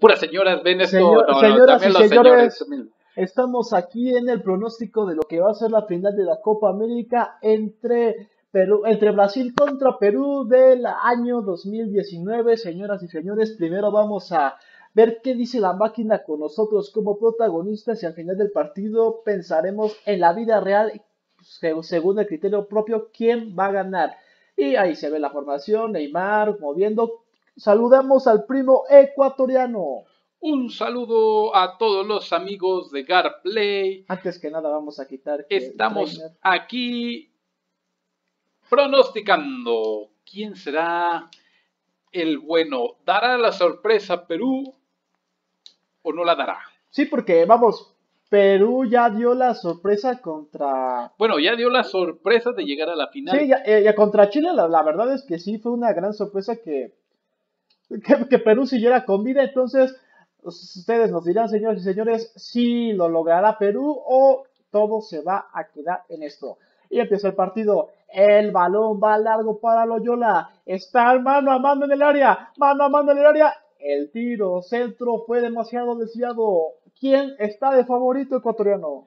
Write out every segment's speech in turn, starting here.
puras señoras ven esto. Señor- no, no, señoras y señores, también. Estamos aquí en el pronóstico de lo que va a ser la final de la Copa América entre Perú, entre Brasil contra Perú del año 2019. Señoras y señores, primero vamos a ver qué dice la máquina con nosotros como protagonistas y al final del partido pensaremos en la vida real, se- según el criterio propio, quién va a ganar. Y ahí se ve la formación, Neymar moviendo. Saludamos al primo ecuatoriano. Un saludo a todos los amigos de Garplay. Antes que nada vamos a quitar que Estamos trainer- aquí pronosticando quién será el bueno. ¿Dará la sorpresa Perú o no la dará? Sí, porque vamos, Perú ya dio la sorpresa contra... Bueno, ya dio la sorpresa de llegar a la final. Sí, ya, eh, ya contra Chile la, la verdad es que sí fue una gran sorpresa que, que, que Perú siguiera con vida. Entonces, ustedes nos dirán, señores y señores, si lo logrará Perú o todo se va a quedar en esto. Y empieza el partido. El balón va largo para Loyola. Está mano a mano en el área. Mano a mano en el área. El tiro centro fue demasiado desviado. ¿Quién está de favorito ecuatoriano?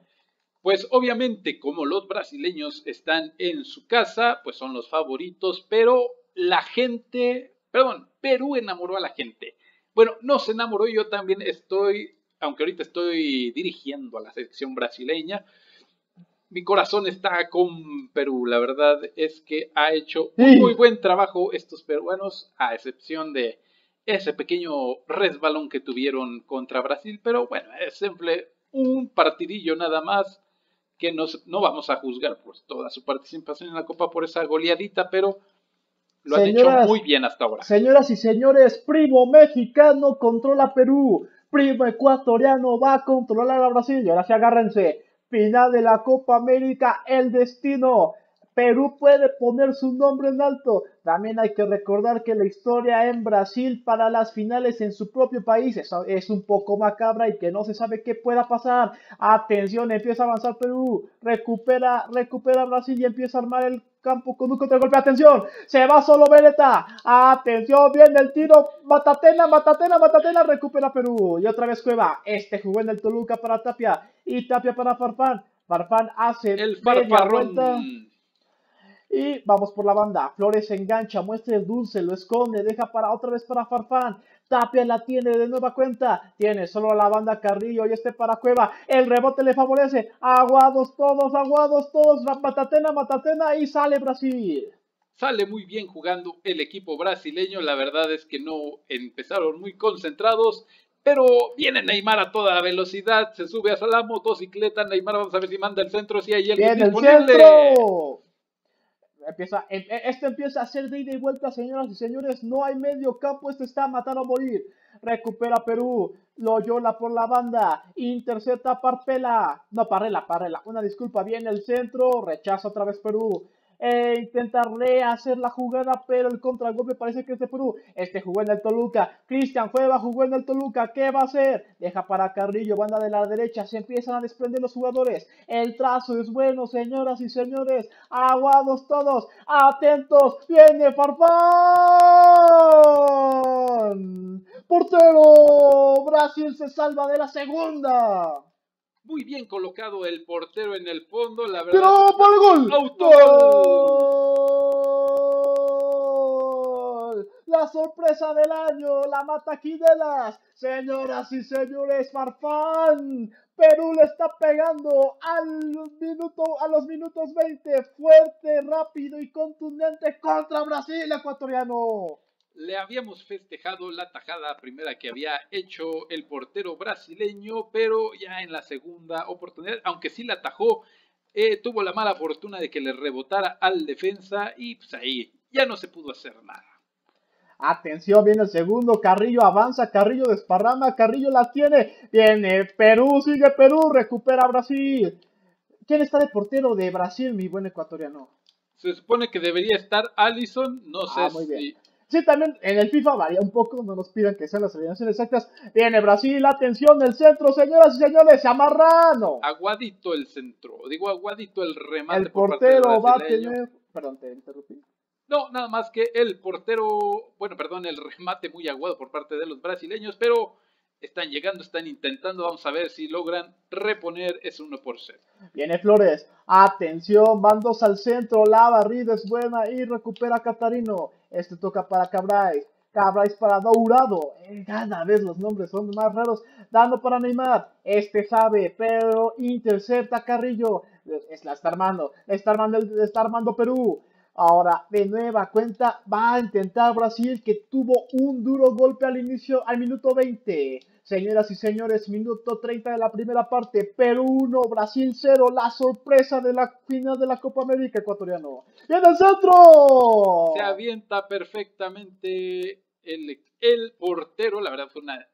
Pues obviamente, como los brasileños están en su casa, pues son los favoritos, pero la gente, perdón, Perú enamoró a la gente. Bueno, no se enamoró, yo también estoy, aunque ahorita estoy dirigiendo a la selección brasileña, mi corazón está con Perú. La verdad es que ha hecho un muy buen trabajo estos peruanos, a excepción de ese pequeño resbalón que tuvieron contra Brasil. Pero bueno, es simple un partidillo nada más que nos- no vamos a juzgar por toda su participación en la Copa por esa goleadita, pero lo han Señoras- hecho muy bien hasta ahora. Señoras y señores, primo mexicano controla Perú, primo ecuatoriano va a controlar a Brasil. Y ahora sí agárrense. Final de la Copa América, el destino. Perú puede poner su nombre en alto. También hay que recordar que la historia en Brasil para las finales en su propio país es, un poco macabra y que no se sabe qué pueda pasar. Atención, empieza a avanzar Perú. Recupera, recupera Brasil y empieza a armar el campo con un contragolpe. Atención, se va solo Veleta. Atención, viene el tiro. Matatena, Matatena, Matatena. Recupera Perú. Y otra vez Cueva. Este jugó en el Toluca para Tapia. Y Tapia para Farfán. Farfán hace El farfarrón. Y vamos por la banda. Flores engancha, muestra el dulce, lo esconde, deja para otra vez para Farfán. Tapia la tiene de nueva cuenta. Tiene solo a la banda Carrillo y este para Cueva. El rebote le favorece. Aguados todos, aguados todos. Matatena, Matatena y sale Brasil. Sale muy bien jugando el equipo brasileño. La verdad es que no empezaron muy concentrados. Pero viene Neymar a toda velocidad. Se sube a la motocicleta. Neymar, vamos a ver si manda el centro. Si hay alguien el disponible. centro. Empieza, em- e- esto empieza a ser de ida y vuelta, señoras y señores. No hay medio campo, esto está a matar o morir. Recupera Perú. Loyola por la banda. Intercepta Parpela. No, Parrela, Parrela. Una disculpa, viene el centro. Rechaza otra vez Perú. E intenta rehacer la jugada, pero el contragolpe parece que es de Perú. Este jugó en el Toluca. Cristian Cueva jugó en el Toluca. ¿Qué va a hacer? Deja para Carrillo, banda de la derecha. Se empiezan a desprender los jugadores. El trazo es bueno, señoras y señores. Aguados todos. Atentos. Viene Farfán. Portero. Brasil se salva de la segunda. Muy bien colocado el portero en el fondo. La verdad. ¡Tiro por el gol! Autogol. ¡Gol! La sorpresa del año, la mataquidelas. Señoras y señores, Farfán. Perú le está pegando al minuto, a los minutos 20. Fuerte, rápido y contundente contra Brasil ecuatoriano. Le habíamos festejado la tajada primera que había hecho el portero brasileño, pero ya en la segunda oportunidad, aunque sí la atajó, eh, tuvo la mala fortuna de que le rebotara al defensa y pues ahí ya no se pudo hacer nada. Atención, viene el segundo. Carrillo avanza, Carrillo desparrama, Carrillo la tiene. Viene Perú, sigue Perú, recupera Brasil. ¿Quién está de portero de Brasil, mi buen ecuatoriano? Se supone que debería estar Allison, no sé Ah, muy bien. Sí, también en el FIFA varía un poco, no nos pidan que sean las alineaciones exactas. Viene Brasil, atención, el centro, señoras y señores, se amarrano. Aguadito el centro, digo aguadito el remate El por parte del portero va a tener. Perdón, te interrumpí. No, nada más que el portero, bueno, perdón, el remate muy aguado por parte de los brasileños, pero están llegando, están intentando, vamos a ver si logran reponer ese 1 por 0. Viene Flores, atención, van dos al centro, la barrida es buena y recupera Catarino. Este toca para Cabrais, Cabrais para Dourado, cada vez los nombres son más raros, dando para Neymar, este sabe, pero intercepta Carrillo, es la está armando, está armando, está armando Perú. Ahora, de nueva cuenta, va a intentar Brasil, que tuvo un duro golpe al inicio, al minuto 20. Señoras y señores, minuto 30 de la primera parte. Perú 1, Brasil 0. La sorpresa de la final de la Copa América ecuatoriano. ¡En el centro! Se avienta perfectamente el, el portero. La verdad fue una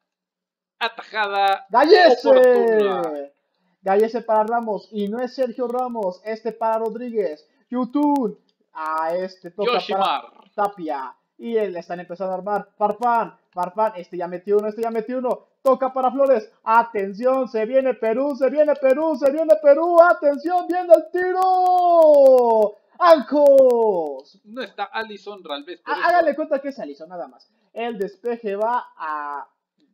atajada. ¡Gallese! Gallese para Ramos. Y no es Sergio Ramos. Este para Rodríguez. YouTube a este toca para Tapia. Y él están empezando a armar. Farfán, Farfán, este ya metió uno, este ya metió uno. Toca para Flores. Atención, se viene Perú, se viene Perú, se viene Perú. Atención, viene el tiro. ¡Ancos! No está Alison Ralves. Hágale cuenta que es Alison, nada más. El despeje va a.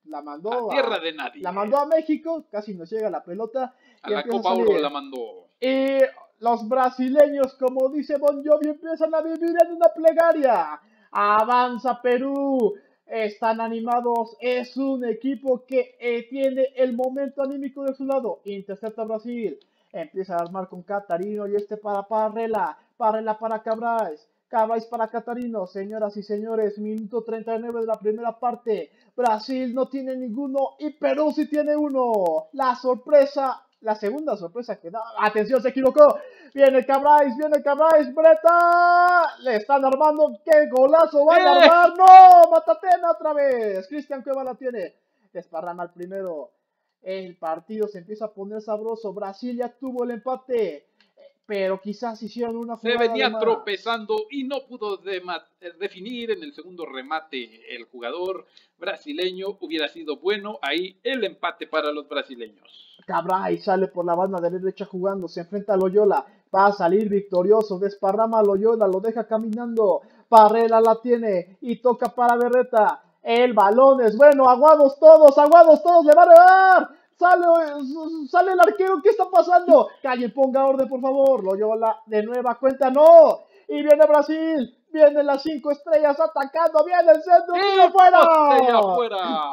La mandó a tierra de nadie. La mandó a México, casi nos llega la pelota. A la Copa Oro la mandó. Y los brasileños, como dice Bon Jovi, empiezan a vivir en una plegaria. Avanza Perú. Están animados. Es un equipo que eh, tiene el momento anímico de su lado. Intercepta Brasil. Empieza a armar con Catarino y este para Parrela. Parrela para Cabrais. Cabrais para Catarino. Señoras y señores, minuto 39 de la primera parte. Brasil no tiene ninguno y Perú sí tiene uno. La sorpresa la segunda sorpresa que da. Atención, se equivocó. Viene Cabrais, viene Cabrais, Breta. Le están armando. ¡Qué golazo van a ¡Eh! armar! ¡No! Matatena otra vez. Cristian Cueva la tiene. Desparrama el primero. El partido se empieza a poner sabroso. Brasil ya tuvo el empate pero quizás hicieron una Se venía tropezando y no pudo definir en el segundo remate el jugador brasileño. Hubiera sido bueno ahí el empate para los brasileños. Cabray sale por la banda de derecha jugando, se enfrenta a Loyola, va a salir victorioso, desparrama a Loyola, lo deja caminando, Parrela la tiene y toca para Berreta. El balón es bueno, aguados todos, aguados todos, le va a regar. Sale, sale el arquero, ¿qué está pasando? Calle, ponga orden, por favor. Lo Loyola de nueva cuenta, no. Y viene Brasil, vienen las cinco estrellas atacando, viene el centro, afuera. afuera.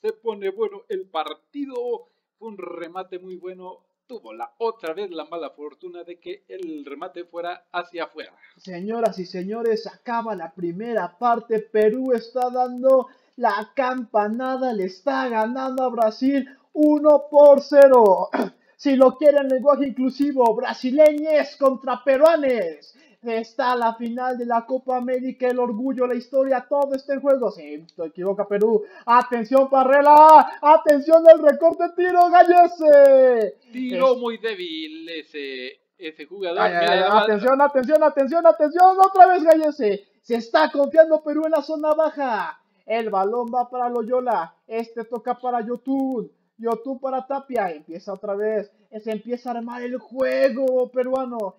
Se pone bueno el partido. Un remate muy bueno. Tuvo la otra vez la mala fortuna de que el remate fuera hacia afuera. Señoras y señores, acaba la primera parte. Perú está dando la campanada, le está ganando a Brasil 1 por 0. Si lo quieren lenguaje inclusivo, brasileñes contra peruanes. Está la final de la Copa América, el orgullo, la historia, todo está en juego. Sí, se equivoca Perú. Atención, Parrela. Atención el recorte, tiro, Gallese. Tiro muy débil ese, ese jugador. atención, atención, atención, atención. Otra vez Gallese. Se está confiando Perú en la zona baja. El balón va para Loyola. Este toca para Yotun. YouTube para Tapia, empieza otra vez, se empieza a armar el juego peruano,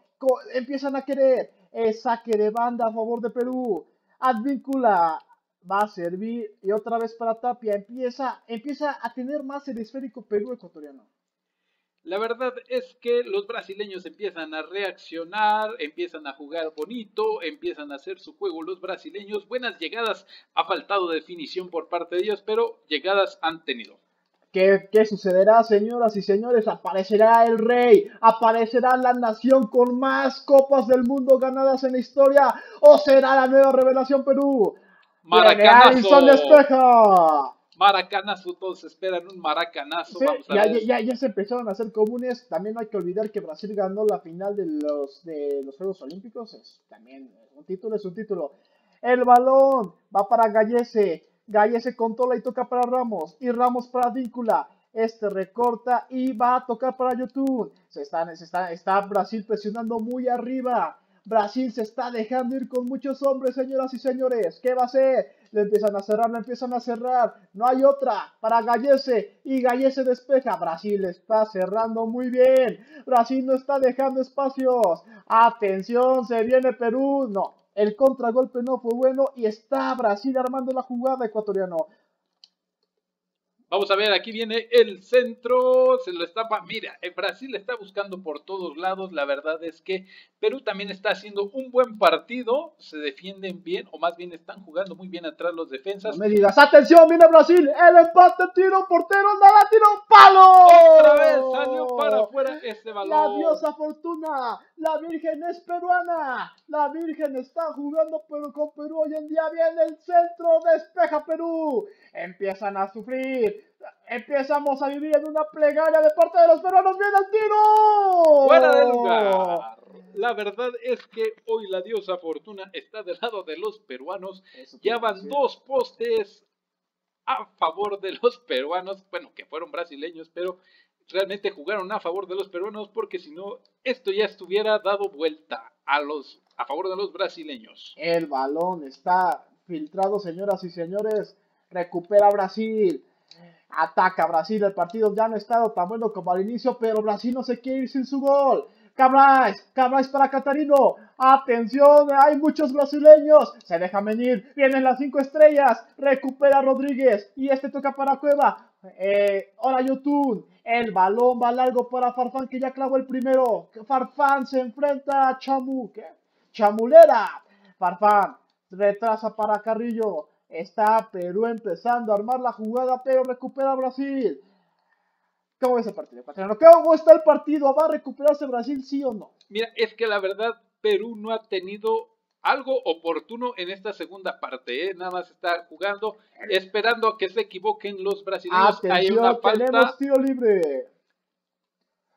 empiezan a querer, el saque de banda a favor de Perú, Advíncula va a servir y otra vez para Tapia, empieza, empieza a tener más el esférico Perú ecuatoriano. La verdad es que los brasileños empiezan a reaccionar, empiezan a jugar bonito, empiezan a hacer su juego los brasileños. Buenas llegadas, ha faltado definición por parte de ellos, pero llegadas han tenido. ¿Qué, sucederá, señoras y señores? Aparecerá el rey, aparecerá la nación con más copas del mundo ganadas en la historia, o será la nueva revelación Perú. Maracanazo. despeja. Maracanazo, todos esperan un maracanazo. ya, ya, se empezaron a hacer comunes. También no hay que olvidar que Brasil ganó la final de los, de los Juegos Olímpicos. Es también un título, es un título. El balón va para Gallese. Gallese controla y toca para Ramos. Y Ramos para Víncula. Este recorta y va a tocar para YouTube. Se está, se está, está Brasil presionando muy arriba. Brasil se está dejando ir con muchos hombres, señoras y señores. ¿Qué va a hacer? Le empiezan a cerrar, le empiezan a cerrar. No hay otra para Gallese. Y Gallese despeja. Brasil está cerrando muy bien. Brasil no está dejando espacios. Atención, se viene Perú. No, el contragolpe no fue bueno y está Brasil armando la jugada ecuatoriano. Vamos a ver, aquí viene el centro, se lo está, mira, Brasil está buscando por todos lados, la verdad es que Perú también está haciendo un buen partido, se defienden bien, o más bien están jugando muy bien atrás los defensas. No me digas, atención, viene Brasil, el empate, tiro, portero, nada, tiro, palo. Otra vez salió para afuera ese balón. La diosa fortuna, la Virgen es peruana, la Virgen está jugando pero con Perú hoy en día viene el centro, despeja Perú, empiezan a sufrir, empezamos a vivir en una plegaria de parte de los peruanos, viene el tiro. Fuera de lugar. La verdad es que hoy la diosa Fortuna está del lado de los peruanos. Ya van dos postes a favor de los peruanos, bueno, que fueron brasileños, pero realmente jugaron a favor de los peruanos porque si no, esto ya estuviera dado vuelta a los a favor de los brasileños. El balón está filtrado, señoras y señores. Recupera Brasil. Ataca Brasil. El partido ya no ha estado tan bueno como al inicio, pero Brasil no se quiere ir sin su gol. Cabrais, Cabrais para Catarino. Atención, hay muchos brasileños. Se deja venir. Vienen las cinco estrellas. Recupera Rodríguez. Y este toca para Cueva. Eh, hola YouTube. El balón va largo para Farfán que ya clavó el primero. Farfán se enfrenta a Chamu. Chamulera. Farfán retrasa para Carrillo. Está Perú empezando a armar la jugada, pero recupera Brasil. ¿Cómo ves el partido, ¿Cómo está el partido? ¿Va a recuperarse Brasil, sí o no? Mira, es que la verdad, Perú no ha tenido algo oportuno en esta segunda parte, ¿eh? Nada más está jugando, esperando a que se equivoquen los brasileños. Atención, Hay una falta. tenemos tiro libre.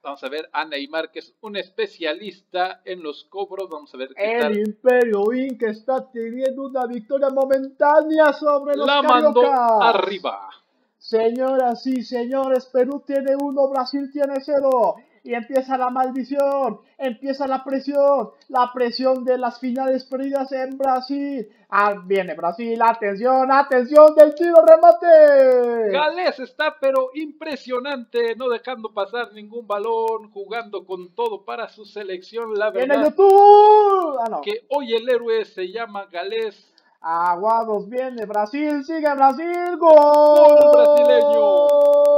Vamos a ver a Neymar, que es un especialista en los cobros. Vamos a ver qué El Imperio Inc. está teniendo una victoria momentánea sobre los La mandó arriba. Señoras y señores, Perú tiene uno, Brasil tiene cero. Y empieza la maldición, empieza la presión, la presión de las finales perdidas en Brasil. Ah, viene Brasil, atención, atención del tiro remate. Gales está pero impresionante, no dejando pasar ningún balón, jugando con todo para su selección. La verdad viene YouTube. Ah, no. que hoy el héroe se llama Gales Aguados viene Brasil, sigue Brasil, gol. brasileño.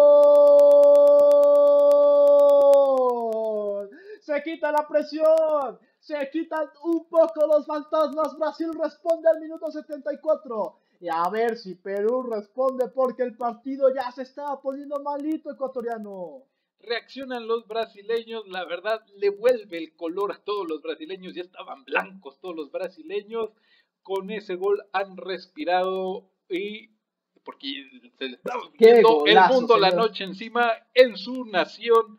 Se quita la presión, se quitan un poco los fantasmas. Brasil responde al minuto 74. Y a ver si Perú responde porque el partido ya se estaba poniendo malito ecuatoriano. Reaccionan los brasileños, la verdad le vuelve el color a todos los brasileños, ya estaban blancos todos los brasileños con ese gol han respirado y porque se le estaba viendo el mundo la noche encima en su nación.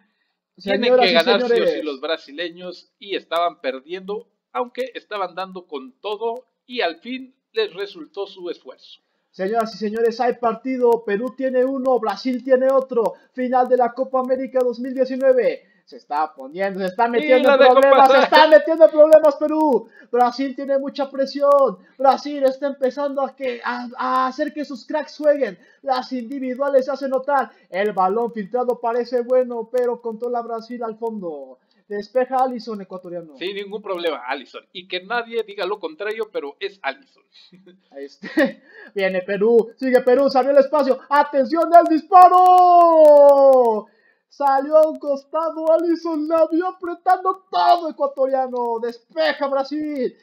Tienen que ganarse los brasileños y estaban perdiendo, aunque estaban dando con todo y al fin les resultó su esfuerzo. Señoras y señores, hay partido. Perú tiene uno, Brasil tiene otro. Final de la Copa América 2019 se está poniendo, se está metiendo en problemas, se está metiendo en problemas Perú. Brasil tiene mucha presión. Brasil está empezando a, que, a, hacer que sus cracks jueguen. Las individuales se hacen notar. El balón filtrado parece bueno, pero controla Brasil al fondo. Despeja Allison ecuatoriano. Sin ningún problema, Allison. Y que nadie diga lo contrario, pero es Allison. Este, viene Perú, sigue Perú, salió el espacio. ¡Atención al disparo! Salió a un costado, Alison la vio apretando todo ecuatoriano. Despeja Brasil.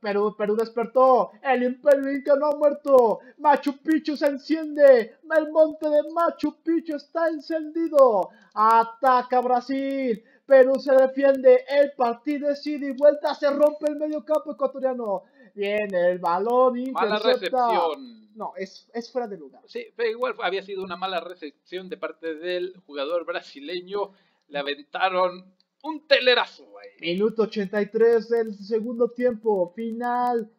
Perú, Perú despertó. El Imperio Inca no ha muerto. Machu Picchu se enciende. El monte de Machu Picchu está encendido. Ataca Brasil. Perú se defiende. El partido es ida y vuelta. Se rompe el medio campo ecuatoriano. Viene el balón. Mala recepción. No, es, es fuera de lugar. Sí, pero igual había sido una mala recepción de parte del jugador brasileño. Le aventaron un telerazo ahí. Minuto 83 del segundo tiempo. Final.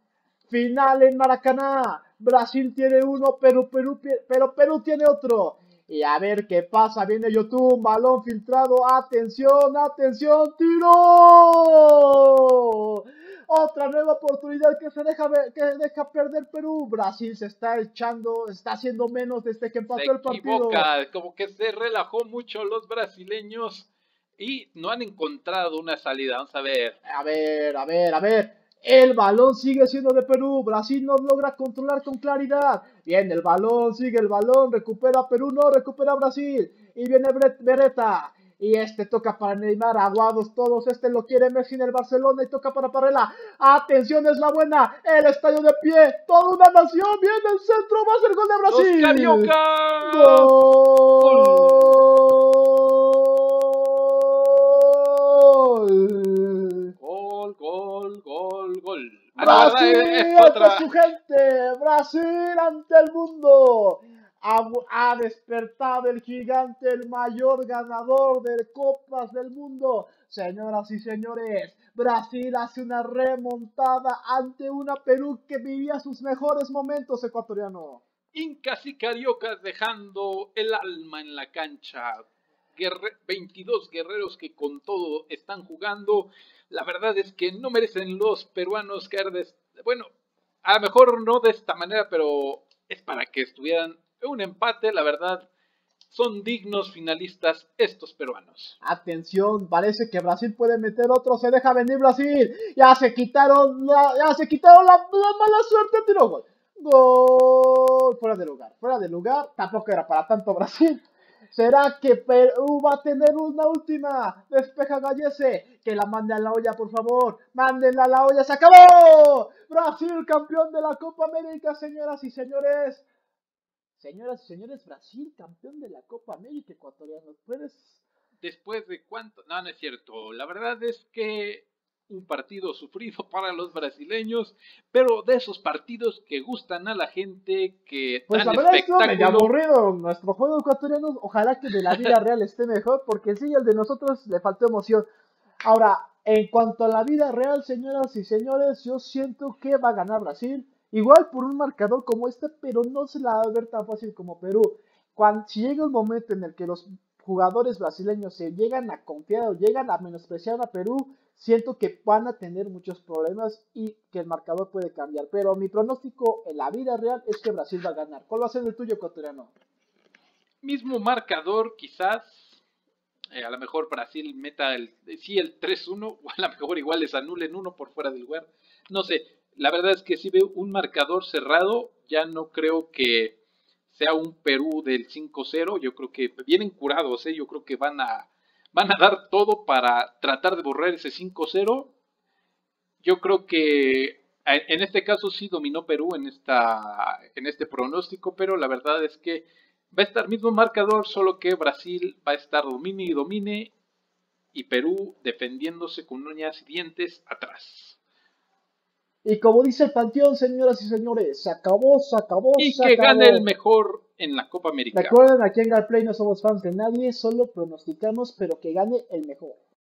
Final en Maracaná. Brasil tiene uno, pero Perú, pero Perú tiene otro. Y a ver qué pasa. Viene YouTube, balón filtrado. Atención, atención, tiro. Otra nueva oportunidad que se deja, que deja perder Perú. Brasil se está echando, está haciendo menos desde que empató el partido. Como que se relajó mucho los brasileños y no han encontrado una salida. Vamos a ver. A ver, a ver, a ver. El balón sigue siendo de Perú. Brasil no logra controlar con claridad. Viene el balón, sigue el balón. Recupera Perú, no recupera Brasil. Y viene Beretta. Y este toca para Neymar, aguados todos. Este lo quiere Messi en el Barcelona y toca para Parrela. Atención, es la buena. El estadio de pie. Toda una nación. Viene el centro. Va a ser gol de Brasil. ¡Los despertado el gigante, el mayor ganador de Copas del Mundo. Señoras y señores, Brasil hace una remontada ante una Perú que vivía sus mejores momentos ecuatoriano. Incas y cariocas dejando el alma en la cancha. 22 guerreros que con todo están jugando. La verdad es que no merecen los peruanos caer de... Bueno, a lo mejor no de esta manera, pero es para que estuvieran un empate, la verdad, son dignos finalistas estos peruanos. Atención, parece que Brasil puede meter otro, se deja venir Brasil. Ya se quitaron la, ya se quitaron la, mala suerte, tiró gol. Gol, fuera de lugar, fuera de lugar, tampoco era para tanto Brasil. ¿Será que Perú va a tener una última? Despeja Gallese. Que la mande a la olla, por favor. Mándenla a la olla. ¡Se acabó! Brasil, campeón de la Copa América, señoras y señores. Señoras y señores, Brasil, campeón de la Copa América ecuatoriano. ¿Puedes? Después de cuánto. No, no es cierto. La verdad es que un partido sufrido para los brasileños, pero de esos partidos que gustan a la gente, que pues tan la verdad espectáculo... Es aburrido nuestro juego ecuatoriano, ojalá que de la vida real esté mejor, porque sí, el de nosotros le faltó emoción. Ahora, en cuanto a la vida real, señoras y señores, yo siento que va a ganar Brasil. Igual por un marcador como este, pero no se la va a ver tan fácil como Perú. Cuando, si llega un momento en el que los jugadores brasileños se llegan a confiar o llegan a menospreciar a Perú, siento que van a tener muchos problemas y que el marcador puede cambiar. Pero mi pronóstico en la vida real es que Brasil va a ganar. ¿Cuál va a ser el tuyo, ecuatoriano? Mismo marcador, quizás. Eh, a lo mejor Brasil meta el, sí el 3-1, o a lo mejor igual les anulen uno por fuera del lugar. No sé, la verdad es que si veo un marcador cerrado, ya no creo que sea un Perú del 5-0, yo creo que vienen curados, ¿eh? yo creo que van a, van a dar todo para tratar de borrar ese 5-0. Yo creo que en este caso sí dominó Perú en, esta, en este pronóstico, pero la verdad es que va a estar mismo marcador, solo que Brasil va a estar domine y domine y Perú defendiéndose con uñas y dientes atrás. Y como dice el Panteón, señoras y señores, se acabó, se acabó, y que gane el mejor en la Copa América. Recuerden, aquí en Galplay no somos fans de nadie, solo pronosticamos, pero que gane el mejor.